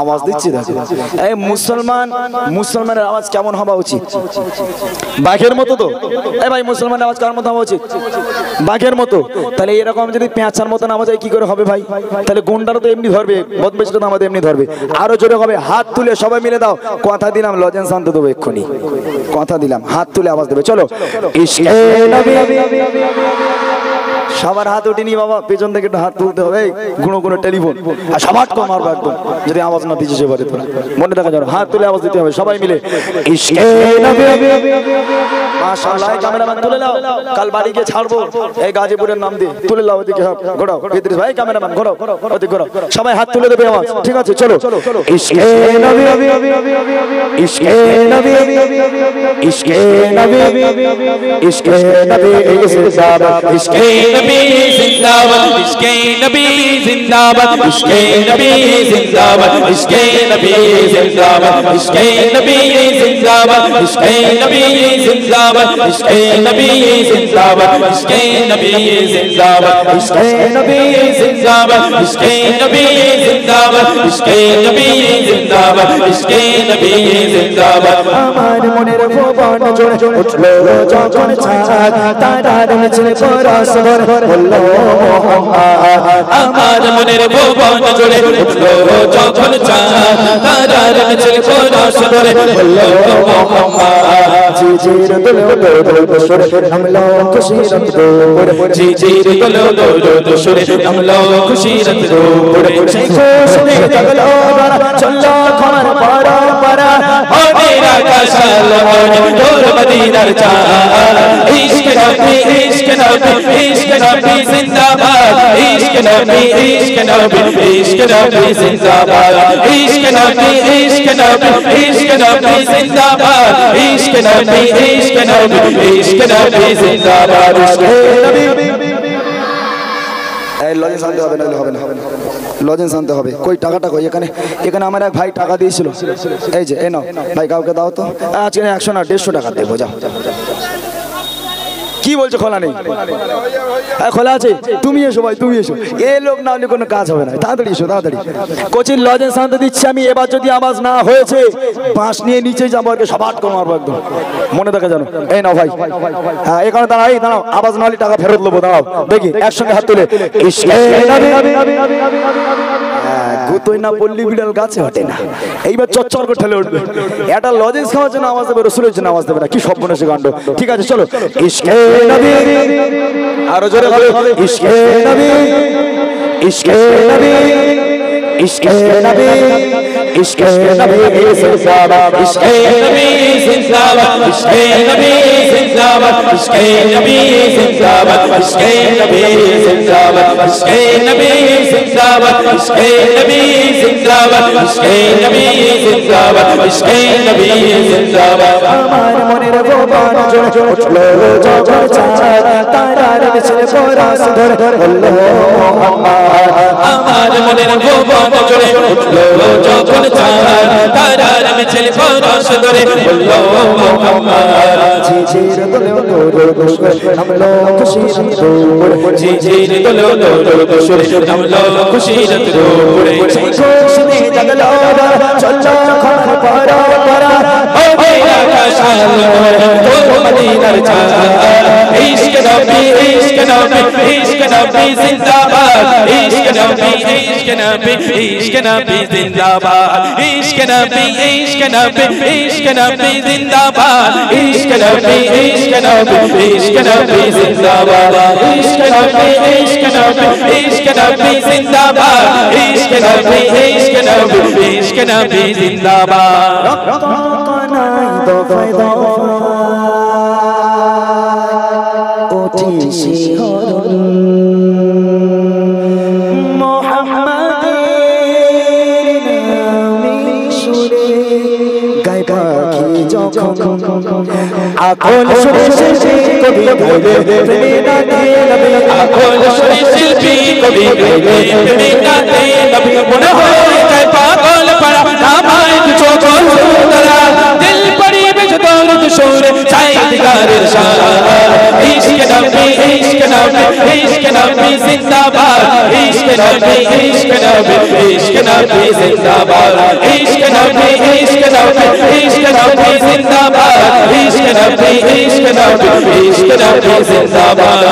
আওয়াজ দিচ্ছি এই মুসলমান মুসলমানের আওয়াজ কেমন হওয়া উচিত বাঘের মতো তো এই ভাই মুসলমানের আওয়াজ কার মতো হওয়া উচিত বাঘের মতো তাহলে এরকম যদি পেঁচার মতো আওয়াজ হয় কি করে হবে ভাই তাহলে গুন্ডারও তো এমনি ধরবে বদমেশটা তো আমাদের এমনি ধরবে আরও জোরে হবে হাত তুলে সবাই মিলে দাও কথা দিলাম লজেন্স আনতে দেবো এক্ষুনি কথা দিলাম হাত তুলে আওয়াজ দেবে চলো নবী সবার হাত উঠিনি বাবা, পেছন থেকে হাত তুলতে হবে। গুঁড়ো গুঁড়ো টেলিফোন। আর সবার কম মারবো একদম। যদি আওয়াজ না দিচ্ছে সেবারে তোরা মনে রাখা যাবে হাত তুলে আওয়াজ দিতে হবে, সবাই মিলে। নবী গাজীপুরের নাম হাত তুলে দেবে ঠিক আছে, চলো। ইশকে নবী ইশকে নবী ইশকে নবী ইশকে নবী نبی زندہ باد عشق نبی زندہ باد عشق نبی زندہ باد عشق نبی زندہ باد عشق نبی زندہ باد عشق نبی زندہ باد عشق نبی زندہ باد عشق نبی زندہ باد عشق نبی زندہ باد عشق نبی زندہ باد عشق نبی زندہ باد عشق نبی زندہ باد আমার মনের ভুবন জোড়ে উঠলো যখন ছাদ তারার মিছিল করা সবর বলল আমার মনের ভুবন জুড়ে উঠল যখন চাঁদ তারার মিছিল পরশ ধরে বলল জিজির দোলে দোলে দোসরে হামলা খুশির দোরে জিজির দোলো দোলো দোসরে আমলো খুশিরত দোড়ে সেই খুশি জগলো বারা চল্লো খমর পারা পারা। ও মেরা কাশাল দোর মদিনার চাঁদ। ইশক ইশক লজেন্স আনতে হবে কই টাকাটা কই এখানে এখানে আমার এক ভাই টাকা দিয়েছিল এই যে ভাই কাউকে দাও তো আজকে একশো না দেড়শো টাকা দেবো যাও কি বলছো খোলা নেই হ্যাঁ খোলা আছে তুমি এসো ভাই তুমি এসো এ লোক না হলে কোনো কাজ হবে না তাড়াতাড়ি এসো তাড়াতাড়ি কোচির লজেন্স আনতে দিচ্ছি আমি এবার যদি আওয়াজ না হয়েছে বাঁশ নিয়ে নিচে যাব সবাট করে মারবো একদম মনে থাকে জানো এই নাও ভাই হ্যাঁ এখানে দাঁড়াই দাঁড়াও আওয়াজ না হলে টাকা ফেরত নেব দাঁড়াও দেখি একসঙ্গে হাত তুলে হ্যাঁ, গুতোই না পল্লী বিড়াল গাছে ওঠে না এইবার চচ্চর করে ঠেলে উঠবে একটা লজেন্স খাওয়ার জন্য আওয়াজ দেবে রসুলের জন্য আওয়াজ দেবে না কি সব মনে কাণ্ড ঠিক আছে চলো নবী আরও জোরে হবে ইশকে নবী ইশকে নবী ইশকে নবী ইশকে নবী জিন্দাবাদ ইশকে নবী জিন্দাবাদ ইশকে নবী নবী জিন্দাবাদ ইশকে নবী নবী زندابت اس کے نبی زندابت اس کے نبی زندابت اس کے نبی زندابت آمان مونی رو بانا جو اچھلو جا جا جا تارا رو بچھلے بورا سدھر اللہ محمد آمان মনের ভুবন জুড়ে উঠল যখন চাঁদ তারার মিছিল পরশ ধরে বলল মোহাম্মদ ঝিঝির দোলে দোলে দোলে হামলো খুশির দোলে ঝিঝির দোলো দোলো দোসরে নামলো খুশিরত দোড়ে সেই খুশি চলো খবর পারা পারা। ও মেরা কাশাল তোর মদিনার চাঁদ ইশক নবী ইশক নবী ইশক নবী জিন্দাবাদ। नबी इश्क नबी इश्क नबी जिंदाबाद इश्क नबी इश्क नबी इश्क नबी जिंदाबाद इश्क नबी इश्क नबी इश्क नबी जिंदाबाद इश्क नबी इश्क नबी इश्क नबी जिंदाबाद इश्क नबी इश्क नबी इश्क नबी जिंदाबाद दफाए दफा उठी सी हो آنکھوں لشری شلپی کبھی بھولے تمہیں نہ دیے نبی آنکھوں لشری شلپی کبھی بھولے تمہیں نہ دیے نبی منہ ہوئے کہ پاگل پڑا نام آئے تجھو کو سندرا دل پڑی بج دولت شور چاہے دگار اشارہ عشق نبی عشق نبی عشق نبی زندہ باد عشق نبی عشق نبی عشق نبی زندہ باد عشق نبی عشق نبی عشق Krishna. ইশকনবী জিন্দাবাদ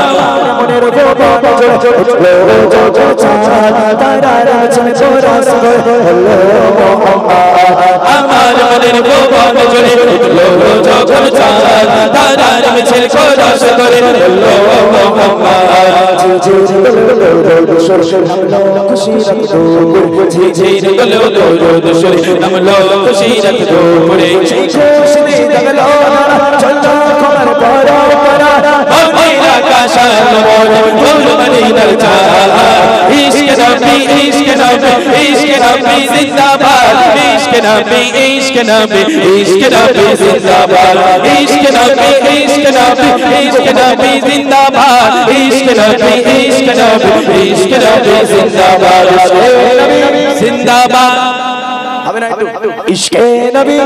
মনের বাবা বাজে উঠলো জো জো চাঁদ তারা রাজন জোরা সর হলো মোহাম্মদ আমার মনের বাবা বাজে উঠলো জো জো চাঁদ তারা মিছিল কোরা সর হলো মোহাম্মদ জি জি জি হলো হলো زندہ باد عشق نبی عشق نبی عشق نبی زندہ باد عشق نبی عشق نبی عشق نبی زندہ باد عشق نبی عشق نبی عشق نبی زندہ باد زندہ باد عشق نبی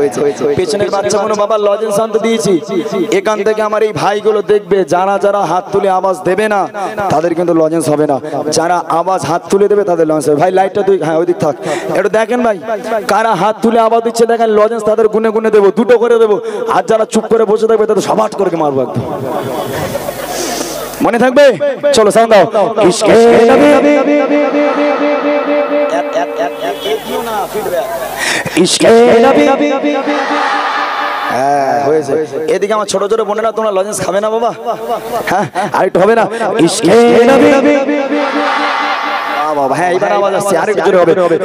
হয়েছে পেছনের বাচ্চা কোনো বাবা লজেন শান্ত দিয়েছি এখান থেকে আমার এই ভাইগুলো দেখবে যারা যারা হাত তুলে আওয়াজ দেবে না তাদের কিন্তু লজেন্স হবে না যারা আওয়াজ হাত তুলে দেবে তাদের লজেন্স হবে ভাই লাইটটা তুই হ্যাঁ ওইদিক থাক একটু দেখেন ভাই কারা হাত তুলে আওয়াজ দিচ্ছে দেখেন লজেন্স তাদের গুনে গুনে দেবো দুটো করে দেবো আর যারা চুপ করে বসে থাকবে তাদের সবাট করে মারবো একদম মনে থাকবে চলো সাউন্ড দাও হ্যাঁ হয়েছে এদিকে আমার ছোট ছোট বোনেরা তোমরা লজেন্স খাবে না বাবা হ্যাঁ আর একটু হবে না বাবা হ্যাঁ এবার আওয়াজ আসছে আরেকটু জোরে হবে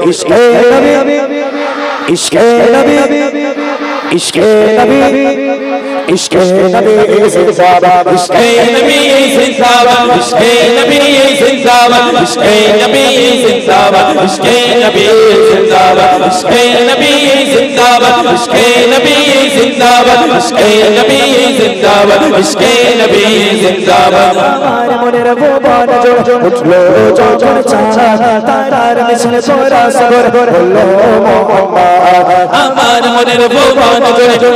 باد عشق نبی زندہ باد عشق نبی زندہ باد عشق نبی زندہ باد عشق نبی زندہ باد عشق نبی زندہ باد عشق نبی زندہ باد মনের ভুবন উঠলো যখন চাঁদ তার মিশনে সোরা সবর হলো মোহাম্মদ আমার মনের ভুবন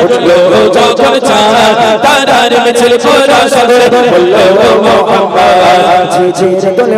উঠলো যখন চাঁদ তার মিশনে সোরা সবর হলো মোহাম্মদ জিজির দলে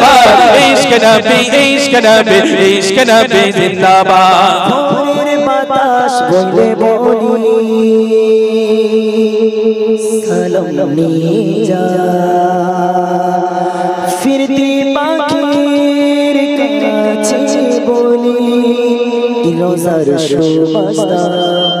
عشق نبی عشق نبی عشق نبی زندہ باد بولے بولی سلام جا فرتی পাখির কাছে বলি রোজার সুবাস্তা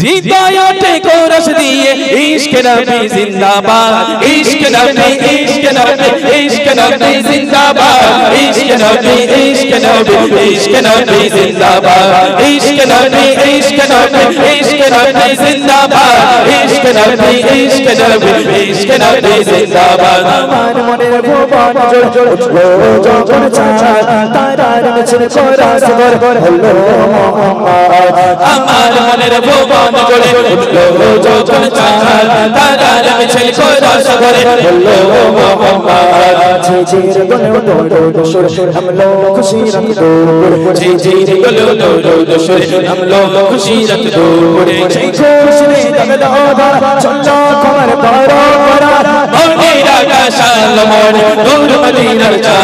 ہدایتیں کو رس دیئے۔ عشق نبی زندہ باد عشق نبی عشق نبی عشق نبی زندہ باد عشق نبی عشق نبی عشق نبی زندہ باد عشق نبی عشق نبی عشق نبی زندہ باد عشق نبی عشق نبی عشق نبی زندہ باد ہمار منے وہ بات جو اس کو جو کر چاہتا تارا رمچن کو راز بر اللہ محمد۔ ہمار منے وہ بات জুড়ে উঠলো যখন চাঁদ তারার মিছিল করা সগরে বললো মোহাম্মদ ঝিঝির দোলে দোলে দোসর হামলো খুশি রক্ত জি জি জি গলো লো লো লো সুরে নামলো খুশি রক্ত দৌড়ে খুশি দগলো গারা চল্লা খবর مدینہ کا شان لموڑے دور مدینہ کا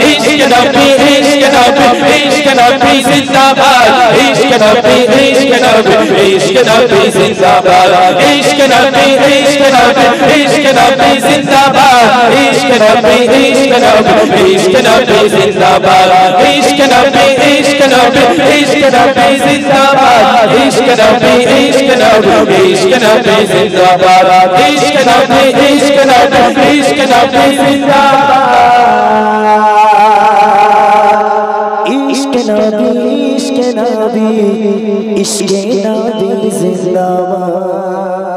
عشق نبی عشق نبی عشق نبی زندہ باد عشق نبی عشق نبی عشق نبی زندہ باد عشق نبی عشق نبی عشق نبی زندہ باد عشق نبی عشق نبی عشق نبی زندہ باد عشق نبی عشق نبی عشق نبی زندہ باد عشق نبی عشق نبی नबी इश्क नबी जिंदाबाद इश्क नबी इश्क नबी इश्क नबी जिंदाबाद इश्क नबी इश्क नबी इश्क नबी जिंदाबाद